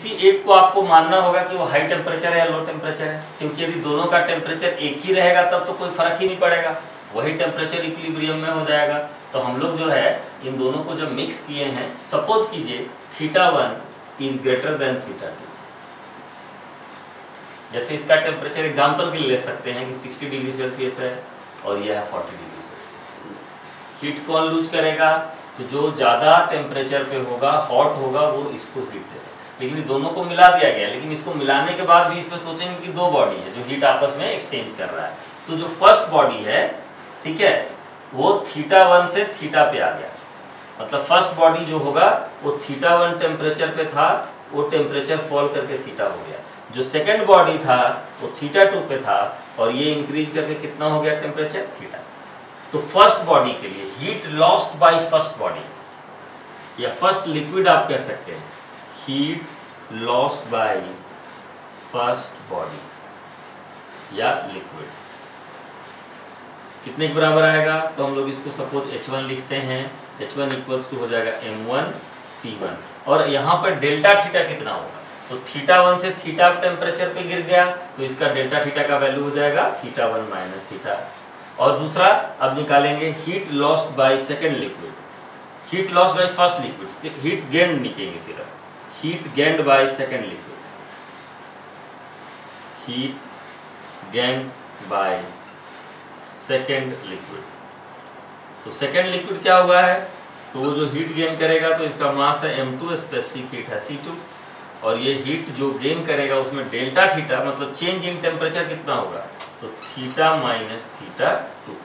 किसी एक को आपको मानना होगा कि वो हाई टेम्परेचर है या लो टेम्परेचर है, क्योंकि यदि दोनों का टेम्परेचर एक ही रहेगा, तब तो कोई फ़र्क ही नहीं पड़ेगा। वही टेम्परेचर इक्विलिब्रियम में हो जाएगा। तो हम लोग जो है, इन दोनों को जब मिक्स किए हैं सपोज़ कीजिए theta one is greater than theta two जैसे इसका टेम्परेचर एग्ज़ाम्पल के लिए ले सकते हैं कि 60 डिग्री सेल्सियस है और यह है 40 डिग्री सेल्सियस हीट कौन लूज करेगा? तो जो ज़्यादा टेम्परेचर पे होगा हॉट होगा, वो इसको हीट देगा। लेकिन दोनों को मिला दिया गया, लेकिन इसको मिलाने के बाद भी इसमें सोचेंगे कि दो बॉडी है, जो हीट आपस में एक्सचेंज कर रहा है। तो जो फ़र्स्ट बॉडी है, ठीक है, वो थीटा वन से थीटा पे आ गया। मतलब फ़र्स्ट बॉडी जो होगा, वो थीटा वन टेम्परेचर पे था, वो टेम्परेचर फॉल करके थीटा हो गया। जो सेकेंड बॉडी था, वो थीटा टू पे था, और ये इंक्रीज करके कितना हो गया टेम्परेचर थीटा तो फ़र्स्ट बॉडी के लिए heat lost by first body या फ़र्स्ट लिक्विड आप कह सकते हैं। Heat lost by first body या लिक्विड कितने के बराबर आएगा? तो हम लोग इसको सपोज़ H1 लिखते हैं। H1 वन इक्वल्स टू हो जाएगा M1 C1 और यहाँ पर डेल्टा थीटा कितना होगा? तो थीटा वन से थीटा टेम्परेचर पे गिर गया तो इसका डेल्टा थीटा का वैल्यू हो जाएगा थीटा वन माइनस थीटा और दूसरा, अब निकालेंगे heat lost by second liquid heat lost by first liquid heat gained निकलेंगे फिर heat gained by second liquid heat gained by second liquid तो सेकेंड लिक्विड क्या हुआ है? तो वो जो हीट गेन करेगा तो इसका मास है M2 स्पेसिफिक हीट है C2 और ये हीट जो गेन करेगा, उसमें डेल्टा थीटा मतलब चेंज इन टेम्परेचर कितना होगा? तो theta minus theta two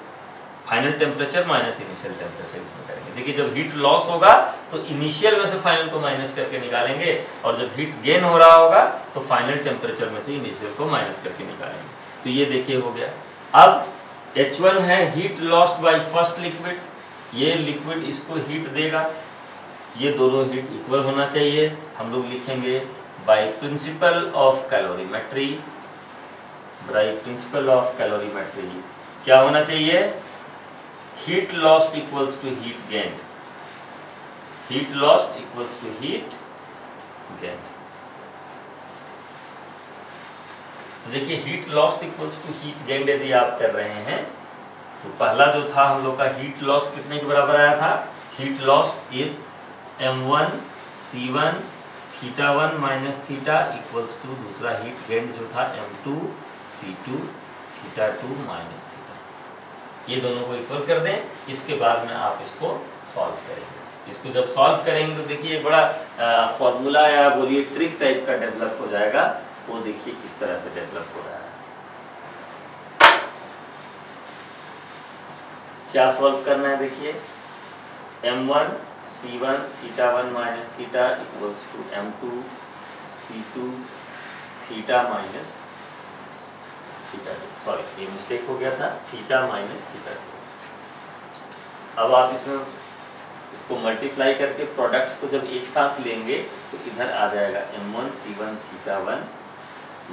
final temperature minus initial temperature इसमें करेंगे। देखिए, जब हीट लॉस होगा तो इनिशियल में से फाइनल को माइनस करके निकालेंगे, और जब हीट गेन हो रहा होगा तो फाइनल टेम्परेचर में से इनिशियल को माइनस करके निकालेंगे। तो ये देखिए, हो गया। अब H1 है heat lost by first liquid ये लिक्विड इसको हीट देगा। ये दोनों हीट इक्वल होना चाहिए। हम लोग लिखेंगे by principle of calorimetry by principle of calorimetry क्या होना चाहिए? Heat lost equals to heat gained heat lost equals to heat gained तो देखिए heat lost equals to heat gained यदि आप कर रहे हैं तो पहला जो था हम लोग का हीट लॉस्ट कितने के बराबर आया था? Heat lost is M one C one theta one minus theta equals to दूसरा हीट गेंड जो था M two C two theta two minus ये दोनों को इक्वल कर दें। इसके बाद में आप इसको सॉल्व करेंगे। इसको जब सॉल्व करेंगे तो देखिए बड़ा फॉर्मूला या बोलिए ट्रिक टाइप का डेवलप हो जाएगा। वो देखिए किस तरह से डेवलप हो रहा है। क्या सॉल्व करना है देखिए? M one C one theta one minus theta equals to M two C two theta minus theta two sorry ये मिस्टेक हो गया था, थीटा माइनस थीटा। टू अब आप इसमें इसको मल्टीप्लाई करके प्रोडक्ट्स को जब एक साथ लेंगे तो इधर आ जाएगा M one C one theta one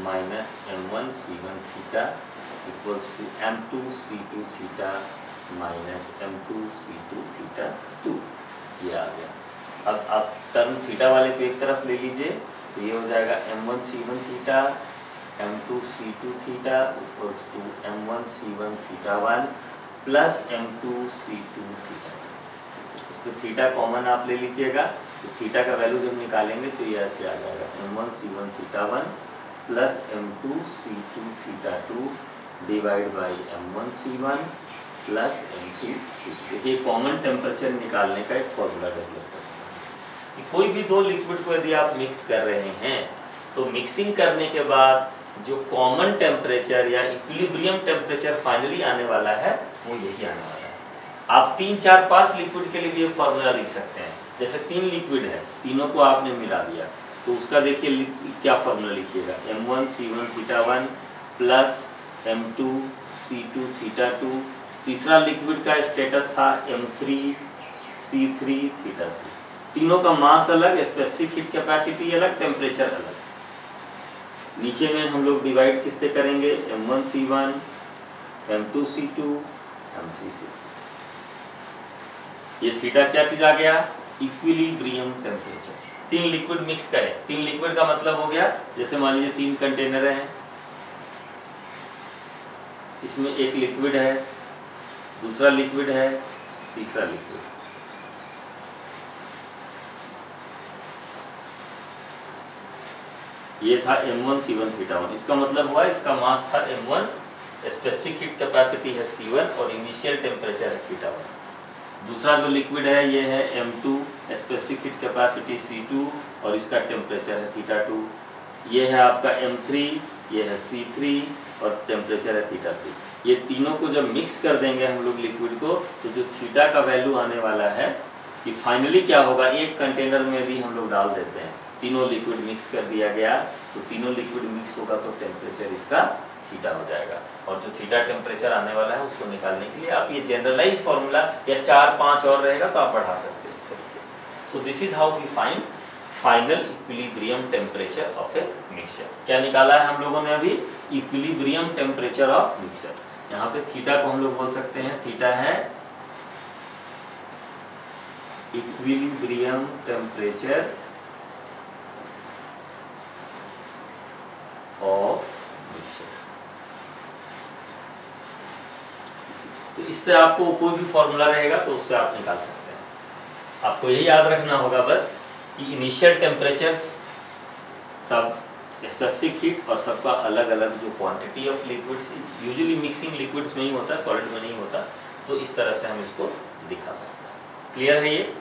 minus M one C one theta equals to M two C two theta minus M two C two theta two ये आ गया। अब आप टर्म थीटा वाले को एक तरफ़ ले लीजिए तो ये हो जाएगा M one C one theta M two C two theta equals to M one C one theta one plus M two C two theta इसमें थीटा कॉमन आप ले लीजिएगा तो थीटा का वैल्यू जब निकालेंगे तो ये ऐसे आ जाएगा। M one C one theta one plus M two C two theta two divide by M one C one plus M two C देखिए कॉमन टेम्परेचर निकालने का एक फॉर्मूला डेवलप करते हैं। कोई भी दो लिक्विड को यदि आप मिक्स कर रहे हैं तो मिक्सिंग करने के बाद जो कॉमन टेम्परेचर या इक्विलिब्रियम टेम्परेचर फाइनली आने वाला है, वो यही आने वाला है। आप तीन, चार, पाँच लिक्विड के लिए भी फॉर्मूला लिख सकते हैं। जैसे तीन लिक्विड है, तीनों को आपने मिला दिया। तो उसका देखिए क्या फॉर्मूला लिखिएगा? M one C one theta one plus M two C two theta two तीसरा लिक्विड का स्टेटस था M three C three theta three तीनों का मास अलग स्पेसिफिक हीट कैपेसिटी अलग टेम्परेचर अलग। नीचे में हम लोग डिवाइड किससे करेंगे? M one C one M two C two M three C ये थीटा क्या चीज़ आ गया? इक्विलिब्रियम टेम्परेचर तीन लिक्विड मिक्स करें। तीन लिक्विड का मतलब हो गया, जैसे मान लीजिए तीन कंटेनर हैं। इसमें एक लिक्विड है, दूसरा लिक्विड है, तीसरा लिक्विड ये था M1 C1 थीटा वन इसका मतलब हुआ, इसका मास था M1 स्पेसिफिक हीट कैपेसिटी है C1 और इनिशियल टेम्परेचर है थीटा वन दूसरा जो लिक्विड है, ये है M2 specific heat capacity C2 और इसका टेम्परेचर है थीटा टू ये है आपका M3 ये है C3 और टेम्परेचर है थीटा थ्री ये तीनों को जब मिक्स कर देंगे हम लोग लिक्विड को तो जो थीटा का वैल्यू आने वाला है कि फाइनली क्या होगा? एक कंटेनर में भी हम लोग डाल देते हैं। तीनों लिक्विड मिक्स कर दिया गया। तो तीनों लिक्विड मिक्स होगा तो टेम्परेचर इसका थीटा हो जाएगा। और जो थीटा टेम्परेचर आने वाला है, उसको निकालने के लिए आप ये जनरलाइज फॉर्मूला या चार, पाँच और रहेगा तो आप बढ़ा सकते हैं इस तरीके से। So this is how we find final equilibrium temperature of a mixture क्या निकाला है हम लोगों ने अभी? इक्विलिब्रियम टेम्परेचर ऑफ़ मिक्सचर यहाँ पे थीटा को हम लोग बोल सकते हैं। थीटा है इक्विलिब्रियम टेम्परेचर ऑफ़ मिक्सचर तो इससे आपको कोई भी फॉर्मूला रहेगा तो उससे आप निकाल सकते हैं। आपको यही याद रखना होगा बस कि इनिशियल टेम्परेचर सब स्पेसिफिक हीट और सबका अलग अलग जो quantity of liquids usually mixing liquids में ही होता है सॉलिड में नहीं होता तो इस तरह से हम इसको दिखा सकते हैं। क्लियर है ये?